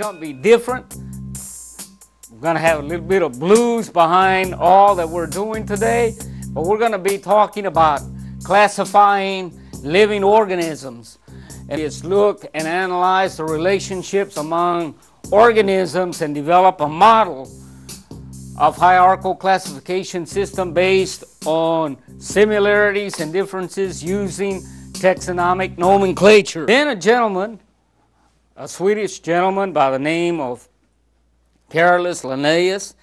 going to be different. We're going to have a little bit of blues behind all that we're doing today, but we're going to be talking about classifying living organisms. And it's look and analyze the relationships among organisms and develop a model of hierarchical classification system based on similarities and differences using taxonomic nomenclature. Then a gentleman, a Swedish gentleman by the name of Carolus Linnaeus,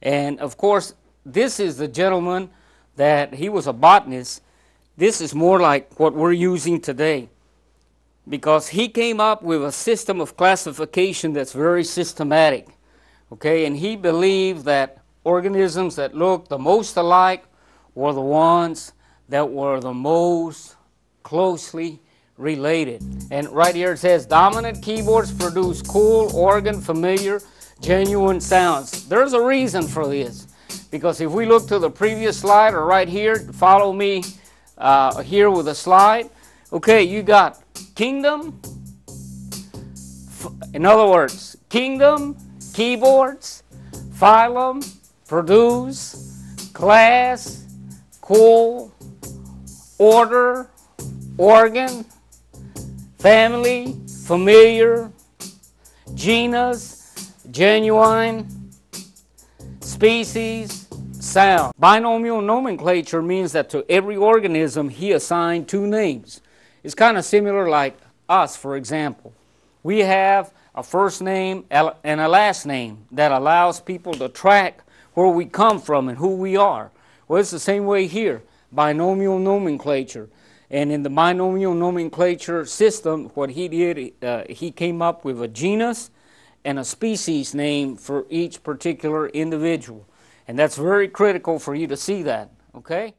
and of course this is the gentleman that he was a botanist. This is more like what we're using today because he came up with a system of classification that's very systematic. Okay, and he believed that organisms that looked the most alike were the ones that were the most closely related. And right here it says dominant keyboards produce cool, organ, familiar, genuine sounds. There's a reason for this. Because if we look to the previous slide or right here, follow me uh, here with a slide. Okay, you got kingdom. In other words, kingdom, keyboards, phylum, produce, class, cool, order, organ, family, familiar, genus, genuine, species, sound. Binomial nomenclature means that to every organism he assigned two names. It's kind of similar like us, for example. We have a first name and a last name that allows people to track where we come from and who we are. Well, it's the same way here, binomial nomenclature. And in the binomial nomenclature system, what he did, uh, he came up with a genus and a species name for each particular individual. And that's very critical for you to see that, okay?